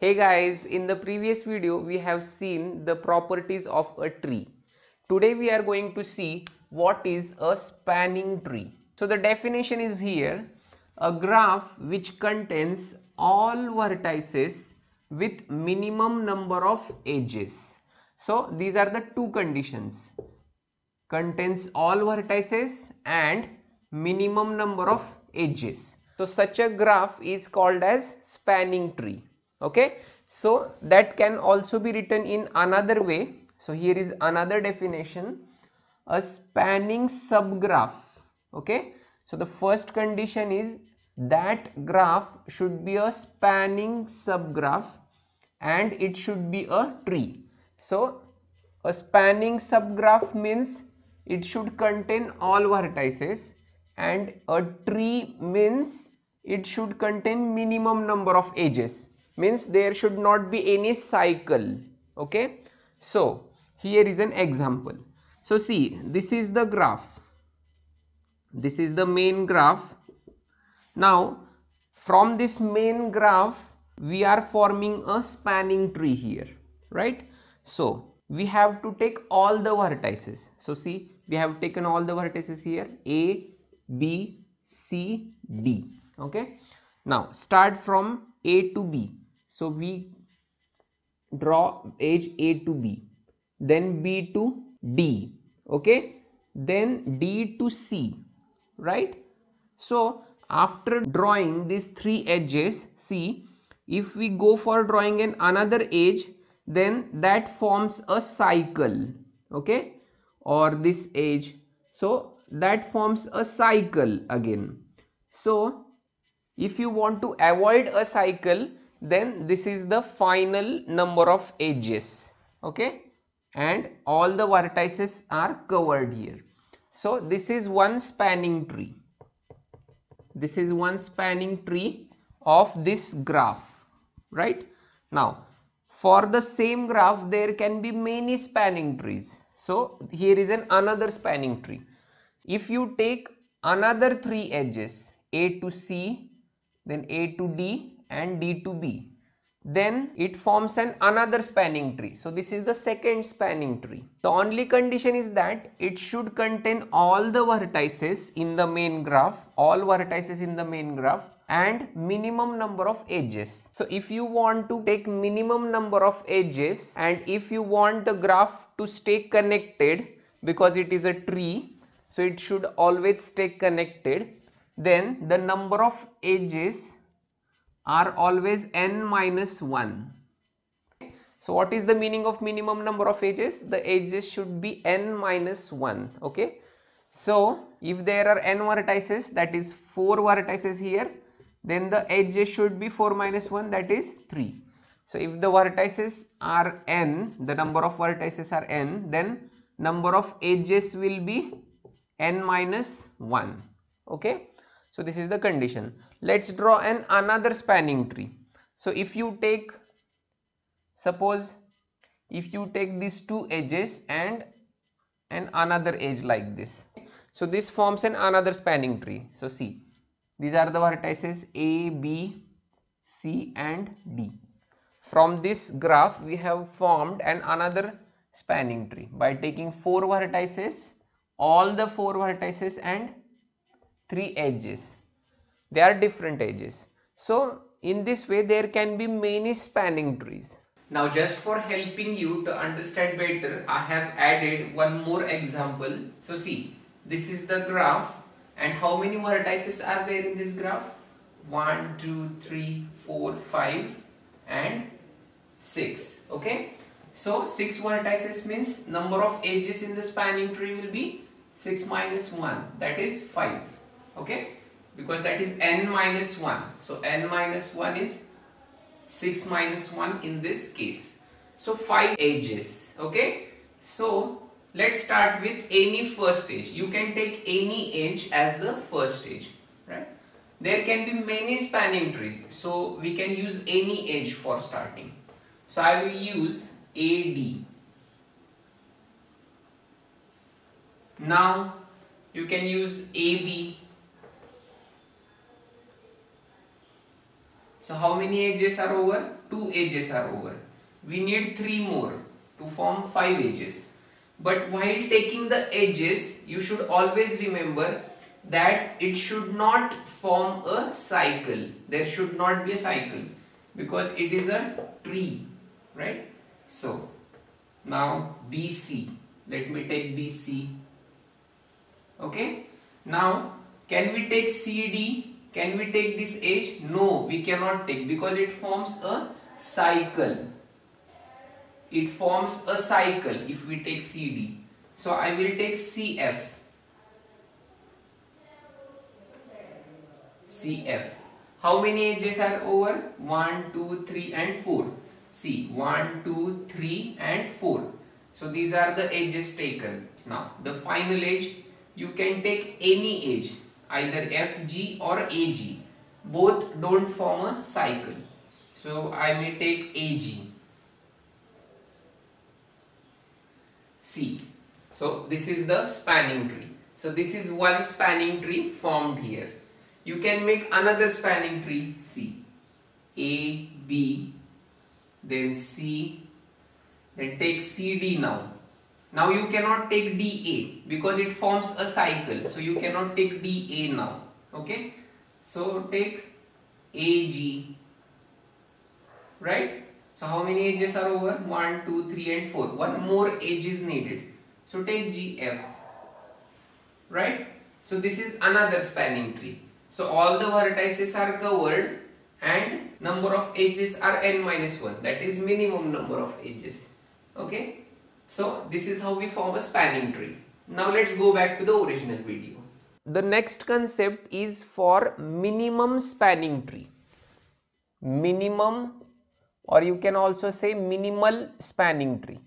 Hey guys, in the previous video we have seen the properties of a tree. Today we are going to see what is a spanning tree. So the definition is here, a graph which contains all vertices with minimum number of edges. So these are the two conditions, contains all vertices and minimum number of edges. So such a graph is called as spanning tree. Okay. So that can also be written in another way. So here is another definition. A spanning subgraph. Okay. So the first condition is that graph should be a spanning subgraph and it should be a tree. So a spanning subgraph means it should contain all vertices and a tree means it should contain minimum number of edges means there should not be any cycle. Okay? So here is an example. So see this is the graph. This is the main graph. Now from this main graph we are forming a spanning tree here right? So we have to take all the vertices. So see we have taken all the vertices here. A B, C, D. Okay. Now start from A to B. So we draw edge A to B, then B to D. Okay. Then D to C. Right. So after drawing these three edges, see if we go for drawing an another edge, then that forms a cycle. Okay. Or this edge. So that forms a cycle again. So if you want to avoid a cycle then this is the final number of edges okay and all the vertices are covered here. So this is one spanning tree. This is one spanning tree of this graph right. Now for the same graph there can be many spanning trees. So here is an another spanning tree if you take another three edges A to C, then A to D and D to B, then it forms an another spanning tree. So this is the second spanning tree. The only condition is that it should contain all the vertices in the main graph, all vertices in the main graph and minimum number of edges. So if you want to take minimum number of edges and if you want the graph to stay connected because it is a tree so it should always stay connected then the number of edges are always n minus 1 so what is the meaning of minimum number of edges? The edges should be n minus 1 okay? So if there are n vertices that is 4 vertices here then the edges should be 4 minus 1 that is 3 so if the vertices are n the number of vertices are n then number of edges will be n minus 1 okay? So this is the condition let's draw an another spanning tree. So if you take suppose if you take these two edges and and another edge like this. So this forms an another spanning tree. So see these are the vertices a b c and d. From this graph we have formed an another spanning tree. By taking four vertices all the four vertices and three edges they are different edges so in this way there can be many spanning trees. Now just for helping you to understand better i have added one more example. So see this is the graph. And how many vertices are there in this graph? One, two, three, four, five, and 6 okay? So 6 vertices means number of edges in the spanning tree will be 6 minus 1 that is 5 okay because that is n minus 1 so n minus 1 is 6 minus 1 in this case. So 5 edges. Okay? So let's start with any first edge. You can take any edge as the first edge right? There can be many spanning trees. So we can use any edge for starting. So i will use ad Now you can use AB. So how many edges are over? two edges are over. We need three more to form five edges. But while taking the edges, you should always remember that it should not form a cycle. There should not be a cycle because it is a tree, right? So, now BC. Let me take BC. Okay. Now, can we take CD? Can we take this edge? No, we cannot take because it forms a cycle. It forms a cycle if we take CD. So, I will take CF. CF. How many edges are over? 1, 2, 3 and 4. See 1, 2, 3 and 4. So these are the edges taken. Now the final edge you can take any edge either FG or AG. Both don't form a cycle. So I may take AG. See. So this is the spanning tree. So this is one spanning tree formed here. You can make another spanning tree. C A B then C, then take CD now. Now you cannot take DA because it forms a cycle. So you cannot take DA now. Okay. So take AG. Right. So how many edges are over? 1, 2, 3 and 4. One more edge is needed. So take GF. Right. So this is another spanning tree. So all the vertices are covered and number of edges are n minus 1 that is minimum number of edges okay so this is how we form a spanning tree. Now let's go back to the original video. The next concept is for minimum spanning tree. Minimum or you can also say minimal spanning tree.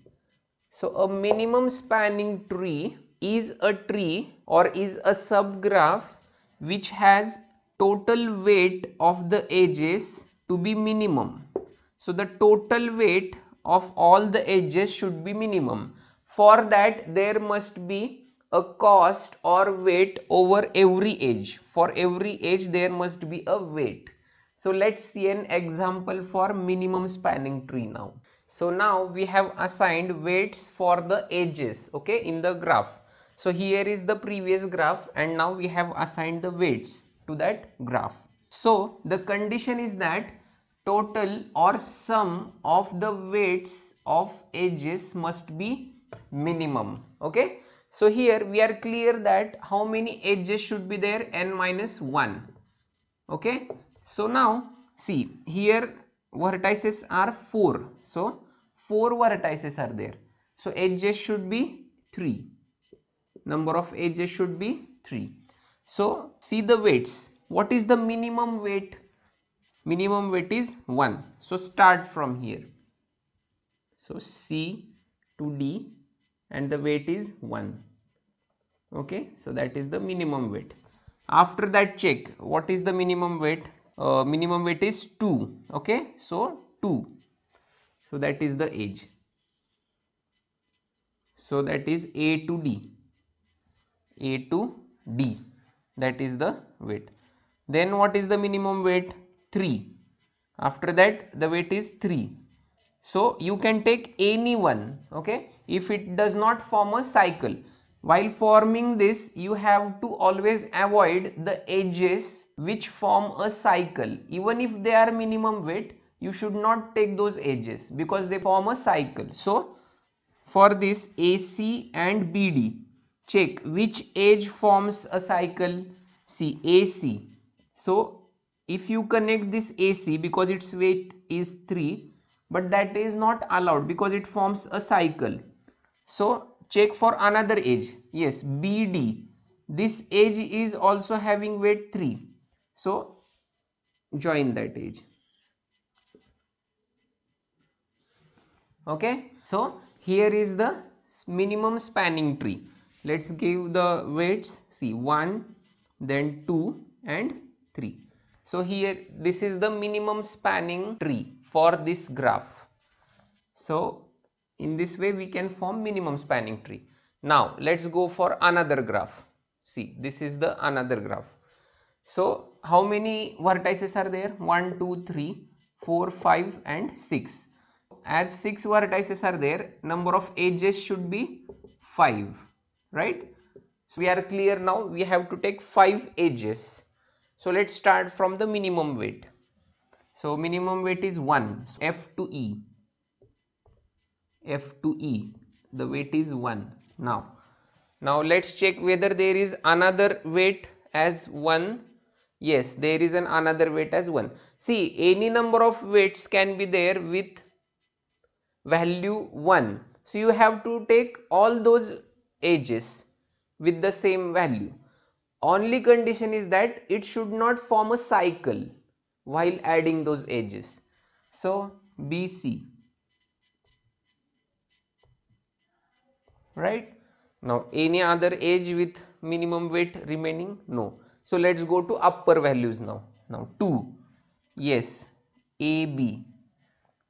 So a minimum spanning tree is a tree or is a subgraph which has total weight of the edges to be minimum. So the total weight of all the edges should be minimum. For that there must be a cost or weight over every edge. For every edge there must be a weight. So let's see an example for minimum spanning tree now. So now we have assigned weights for the edges okay in the graph. So here is the previous graph and now we have assigned the weights to that graph. So the condition is that total or sum of the weights of edges must be minimum. Okay. So here we are clear that how many edges should be there n minus 1. Okay. So now see here vertices are 4. So 4 vertices are there. So edges should be 3. Number of edges should be 3. So see the weights. What is the minimum weight? Minimum weight is 1. So start from here. So C to D and the weight is 1. Okay, so that is the minimum weight. After that check what is the minimum weight? Uh, minimum weight is 2. Okay, so 2. So that is the edge. So that is A to D. A to D that is the weight then what is the minimum weight 3 after that the weight is 3 so you can take any one okay? If it does not form a cycle. While forming this you have to always avoid the edges which form a cycle. Even if they are minimum weight you should not take those edges because they form a cycle. So for this AC and BD check which edge forms a cycle. See AC so if you connect this AC because its weight is 3 but that is not allowed because it forms a cycle. So check for another edge. Yes BD this edge is also having weight 3 so join that edge. Okay? So here is the minimum spanning tree. Let's give the weights. See 1 then 2 and 3 so here this is the minimum spanning tree for this graph. So in this way we can form minimum spanning tree. Now let's go for another graph. See this is the another graph. So how many vertices are there? 1 2 3 4 5 and 6 as 6 vertices are there number of edges should be 5 right? So we are clear now. We have to take 5 edges so let's start from the minimum weight. So minimum weight is 1 so f to e. F to e. The weight is 1 now now let's check whether there is another weight as 1 yes there is an another weight as 1 see any number of weights can be there with value 1 so you have to take all those edges with the same value only condition is that it should not form a cycle while adding those edges so bc right now any other edge with minimum weight remaining no so let's go to upper values now. Now 2. Yes. AB.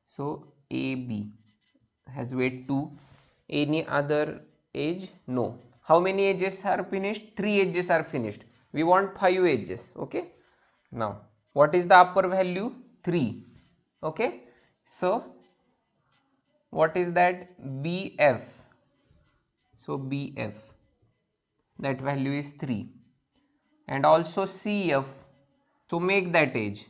So AB has weight 2. Any other edge? No. How many edges are finished? 3 edges are finished. We want 5 edges. Okay. Now what is the upper value? 3. Okay. So what is that? BF. So BF. That value is 3 and also CF to make that edge.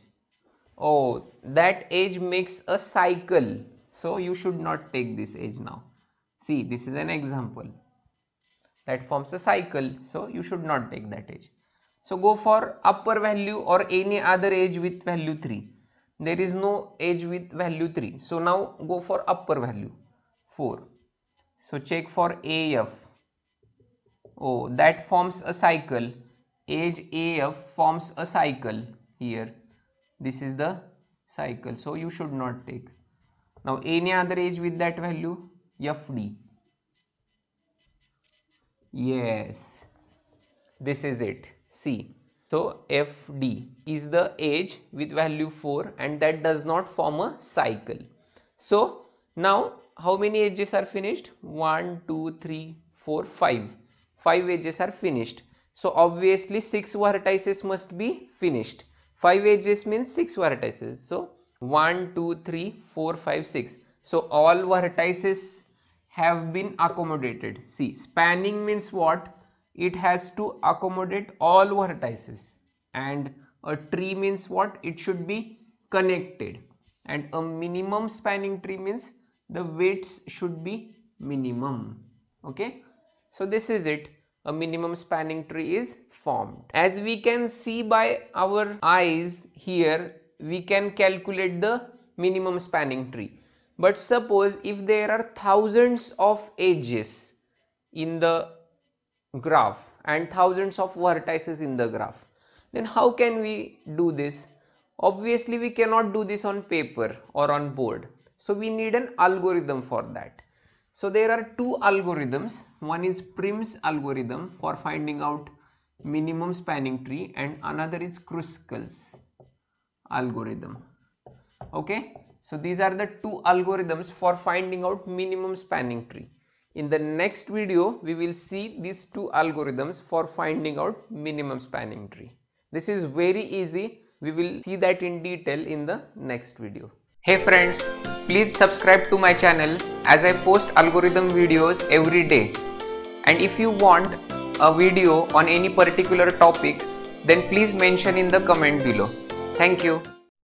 Oh, that edge makes a cycle. So you should not take this edge now. See, this is an example that forms a cycle. So you should not take that edge. So go for upper value or any other edge with value 3. There is no edge with value 3. So now go for upper value 4. So check for AF. Oh, that forms a cycle edge AF forms a cycle here this is the cycle so you should not take now any other edge with that value FD yes. This is it. See so FD is the edge with value 4 and that does not form a cycle. So now how many edges are finished? 1 2 3 4 5 5 edges are finished. So obviously 6 vertices must be finished. 5 edges means 6 vertices. So 1, 2, 3, 4, 5, 6. So all vertices have been accommodated. See spanning means what? It has to accommodate all vertices and a tree means what? It should be connected and a minimum spanning tree means the weights should be minimum. Okay. So this is it a minimum spanning tree is formed. As we can see by our eyes here, we can calculate the minimum spanning tree. But suppose if there are thousands of edges in the graph and thousands of vertices in the graph, then how can we do this? Obviously, we cannot do this on paper or on board. So, we need an algorithm for that. So there are two algorithms. One is Prim's algorithm for finding out minimum spanning tree and another is Kruskal's algorithm. Okay. So these are the two algorithms for finding out minimum spanning tree. In the next video, we will see these two algorithms for finding out minimum spanning tree. This is very easy. We will see that in detail in the next video. Hey friends, please subscribe to my channel as I post algorithm videos every day. And if you want a video on any particular topic, then please mention in the comment below. Thank you.